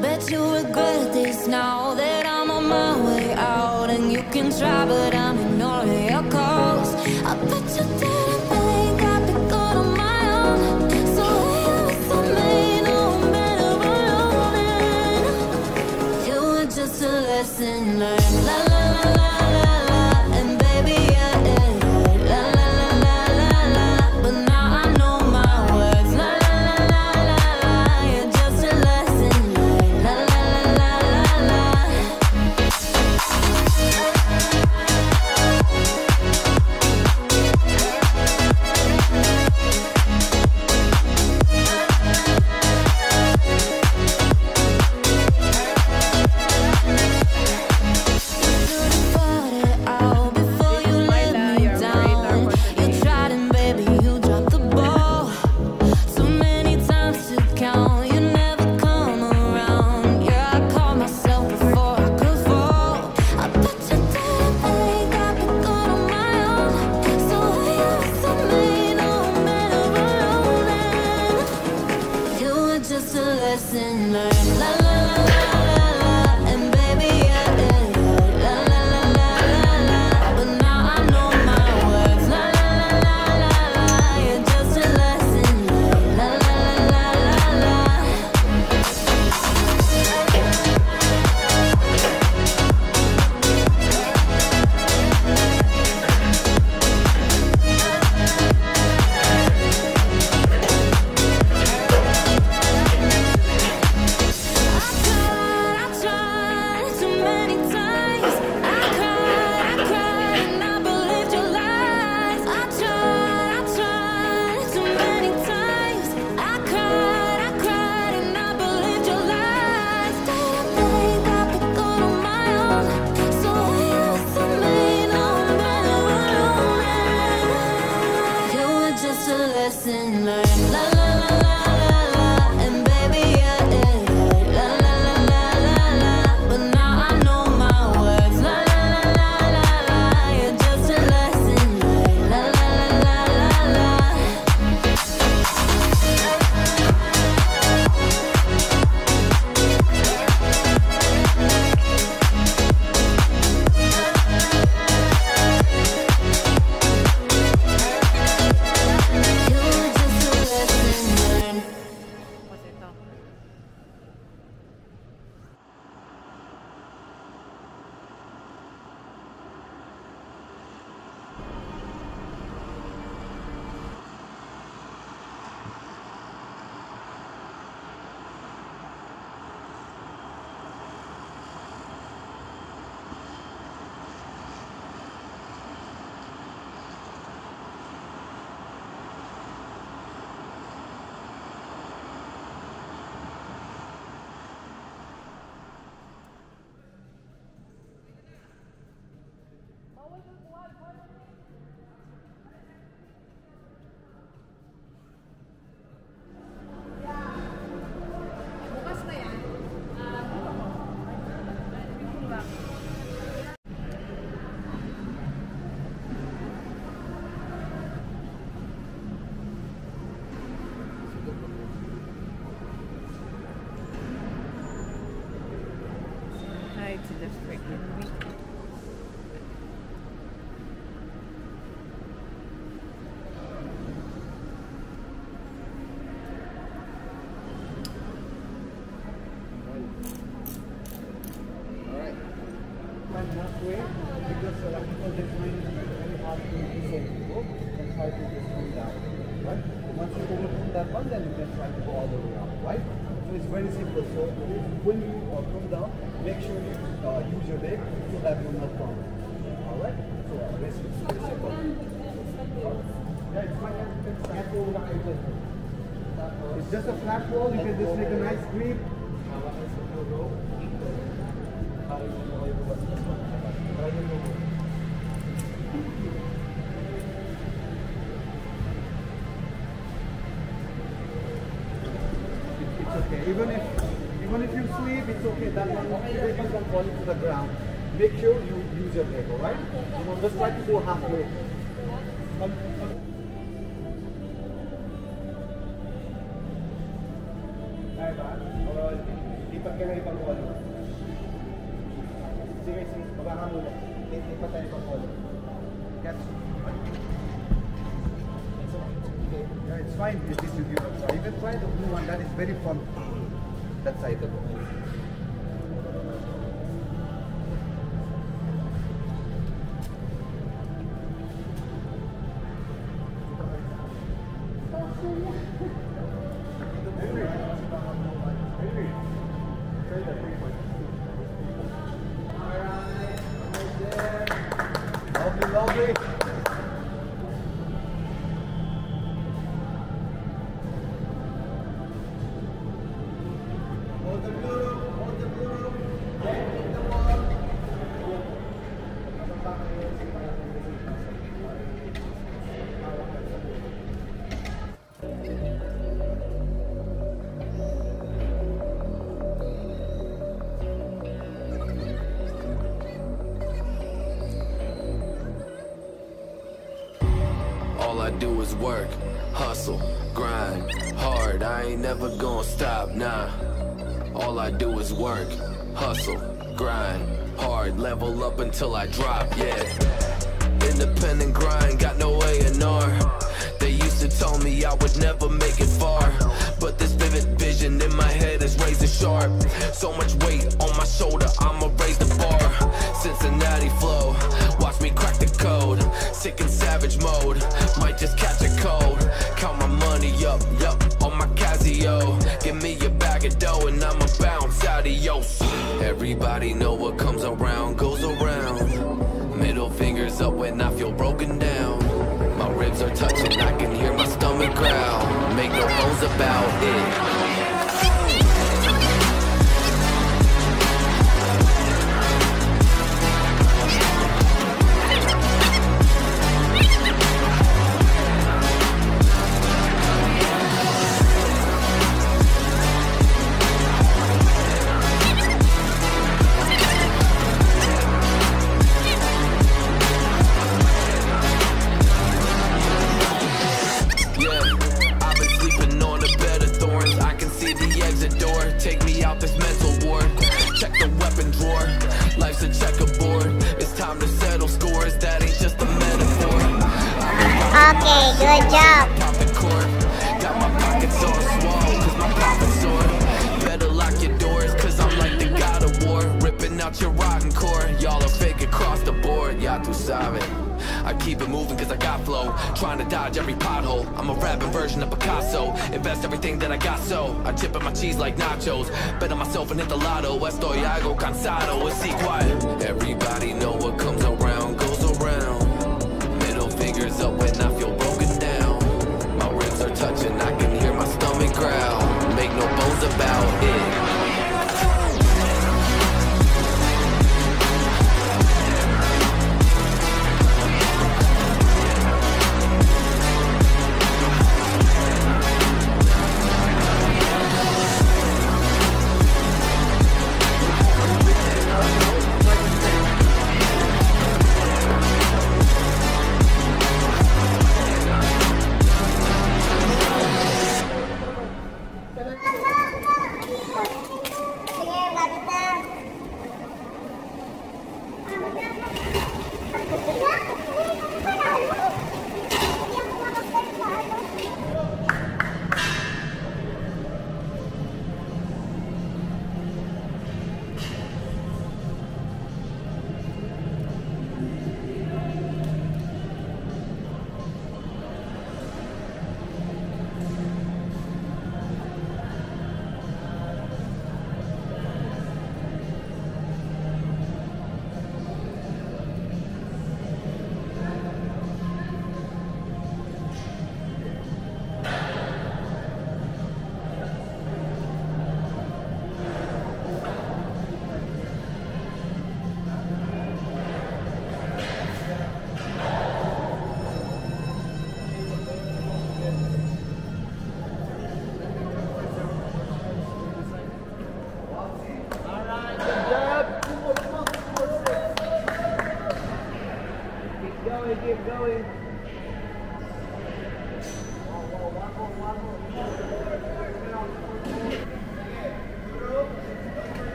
Bet you regret this now that I'm on my way out And you can try but I'm ignoring It's just a flat wall, you can just make a nice sweep. It's okay, even if even if you sleep, it's okay. That one will fall to the ground make sure you use your leg, alright? So just try to go halfway. Lipat ka ng ibang polo. Sige, sige. Baba ka muna. Yeah, it's fine. It's distributed. So you can try the blue one. That is very fun. That side of it. Is work, hustle, grind, hard. I ain't never gonna stop, nah. All I do is work, hustle, grind, hard. Level up until I drop, yeah. Independent grind, got no A&R. They used to tell me I would never make it far. But this vivid vision in my head is razor sharp. So much weight on my shoulder, I'ma raise the bar. Cincinnati flow, me crack the code. Sick and savage mode, might just catch a cold. Count my money up, yup, on my Casio. Give me a bag of dough and I'ma bounce adios. Everybody know what comes around goes around. Middle fingers up when I feel broken down. My ribs are touching, I can hear my stomach growl. Make no bones about it. Out your rotten core. Y'all are fake across the board. Y'all too savage. I keep it moving cause I got flow. Trying to dodge every pothole. I'm a rapping version of Picasso. Invest everything that I got so I chip in my cheese like nachos. Bet on myself and hit the lotto. Estoy algo cansado. It's quiet Everybody know what comes around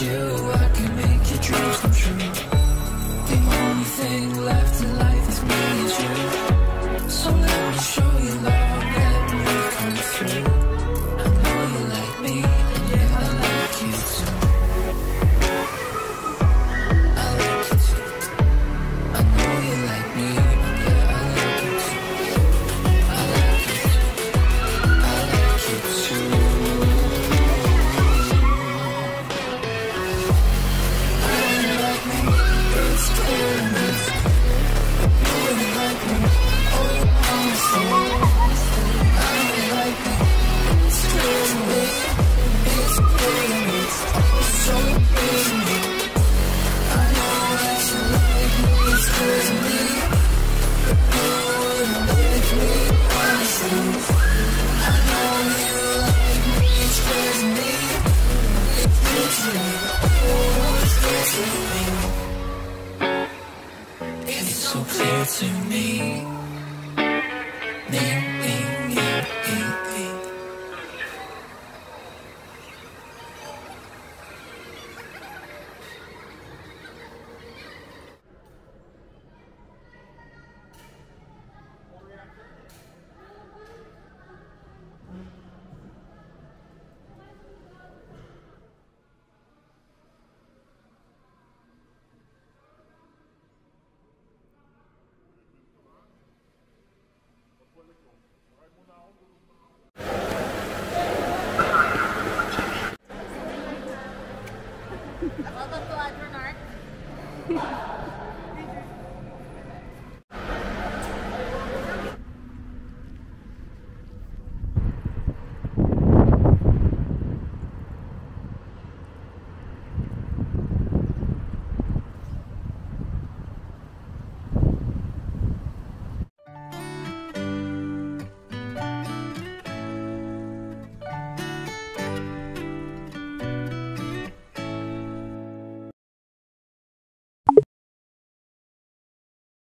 you,